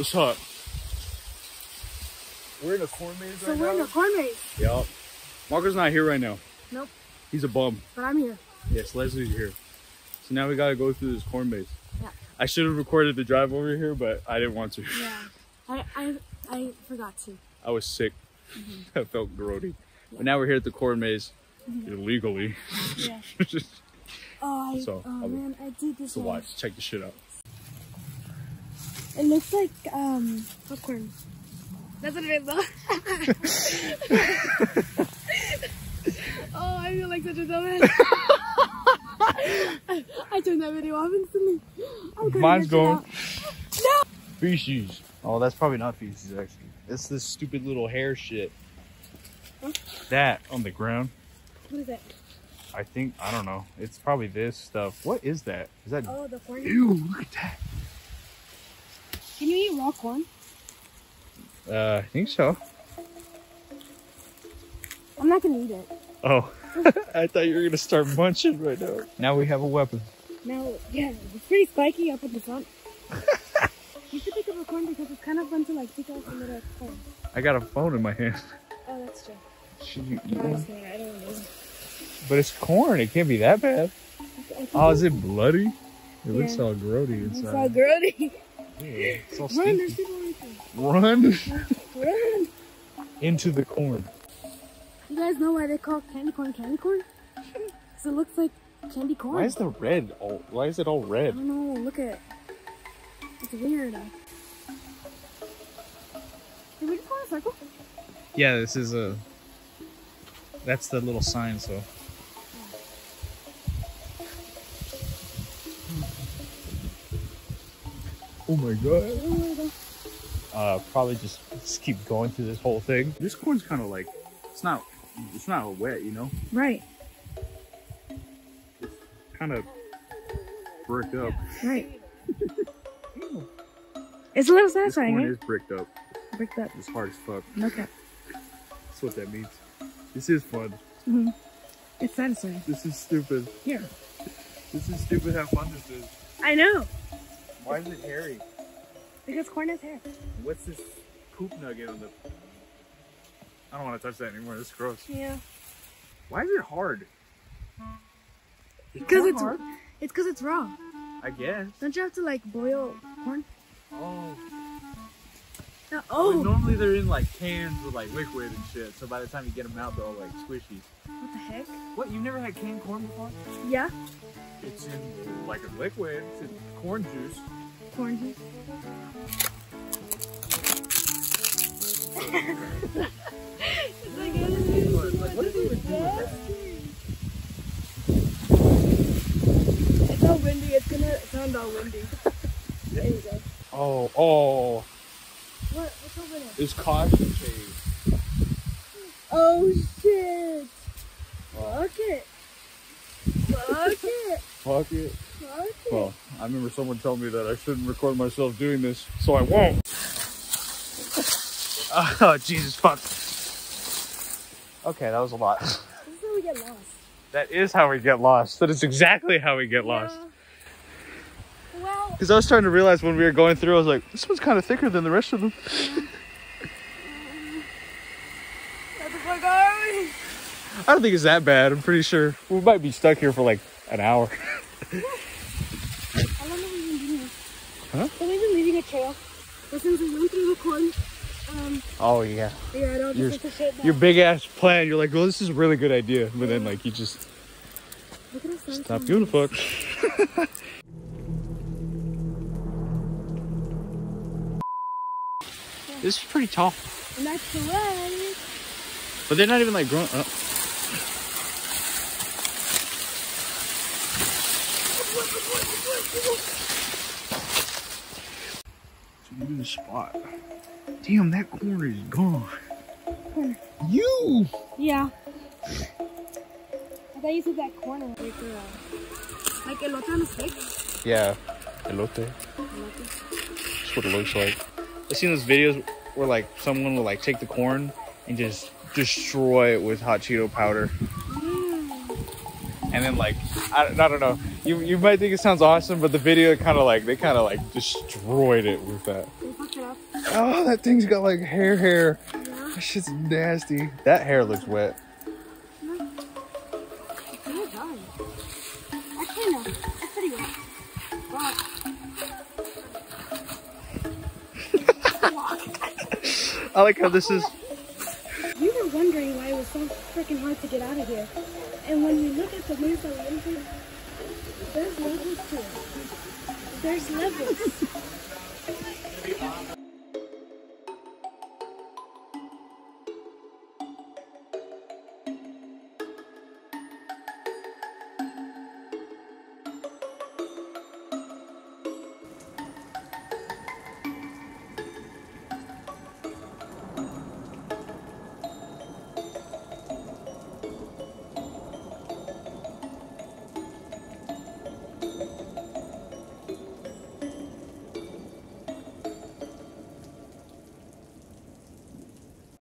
What's up? We're in a corn maze So right now. So we're in now. a corn maze. Yup. Marco's not here right now. Nope. He's a bum. But I'm here. Yes, Leslie's here. So now we gotta go through this corn maze. Yeah. I should have recorded the drive over here, but I didn't want to. Yeah. I I I forgot to. I was sick. Mm-hmm. I felt grody. But now we're here at the corn maze illegally. Yeah. Oh, I, So, oh man, I did this so one. watch, check the shit out. It looks like um popcorn. That's what it is though. oh, I feel like such a dumbass. I turned that video off instantly. Mine's going. No. Feces. Oh, that's probably not feces actually. It's this stupid little hair shit. Huh? That on the ground. What is that? I think I don't know. It's probably this stuff. What is that? Is that? Oh, the corn. Ew! Look at that. Can you eat raw corn? Uh, I think so. I'm not gonna eat it. Oh, I thought you were gonna start munching right now. Now we have a weapon. No, yeah, it's pretty spiky up at the front. you should pick up a corn because it's kind of fun to like pick out some little corn. I got a phone in my hand. Oh, that's true. Should you eat No, I'm one? just kidding. I don't know. But it's corn. It can't be that bad. Oh, is it bloody? It looks all grody inside. It's all inside. grody. Yeah, It's Run, there's people right there. Run Run. into the corn. You guys know why they call candy corn candy corn? Because it looks like candy corn. Why is the red all? Why is it all red? I red? don't know. Look at it. It's weird. Did we just go in a circle? Yeah, this is a. That's the little sign. So. Oh my god. Oh my god. Uh, probably just, just keep going through this whole thing. This corn's kind of like, it's not, it's not wet, you know. Right, Kind of bricked up. right. it's a little satisfying, This satisfying, corn right? is bricked up. Bricked up. It's hard as fuck. Okay. That's what that means. This is fun. hmm It's satisfying. This is stupid. Here. This is stupid how fun this is. I know. Why is it hairy? Because corn has hair. What's this poop nugget on the... I don't want to touch that anymore. This is gross. Yeah. Why is it hard? Because it's hard. it's because it's raw. I guess. Don't you have to like boil corn? Oh. No. Oh. normally they're in like cans with like liquid and shit. So by the time you get them out, they're all like squishy. What the heck? What? You've never had canned corn before? Yeah. It's in like a liquid. It's in corn juice. Corn juice. Like, what did you do with It's all windy. It's gonna sound all windy. There you go. Oh, oh. What? What's over there? It's caution tape. Oh shit! Fuck it. Fuck it. Fuck it. Fuck it. Well, I remember someone telling me that I shouldn't record myself doing this, so I won't. oh, Jesus fuck. Okay, that was a lot. This is how we get lost. That is how we get lost. That is exactly how we get lost. Yeah. Well, Because I was starting to realize when we were going through, I was like, this one's kind of thicker than the rest of them. what the fuck are we? I don't think it's that bad. I'm pretty sure we might be stuck here for like an hour. How long have we been doing this? Huh? Have we been leaving a trail? But since we went through the corn, um, Oh yeah. yeah, I don't Your- just like shit down. Your big ass plan. You're like, well, this is a really good idea, but then like you just Look at the sun. stop giving a fuck. this is pretty tall, And that's correct. but they're not even like grown up. Look at the spot. Damn, that corner is gone. Corner. You. Yeah. I thought you said that corner. Like, uh, like elote on a stick. Yeah, elote. That's what it looks like. I've seen those videos where like someone will like take the corn and just destroy it with hot Cheeto powder. And then like I, I don't know. You you might think it sounds awesome, but the video kind of like they kind of like destroyed it with that. Oh, that thing's got like hair hair. That shit's nasty. That hair looks wet. I like how this is. we were wondering why it was so freaking hard to get out of here. And when you look at the Mesa Laser, there's levels to it. There's levels.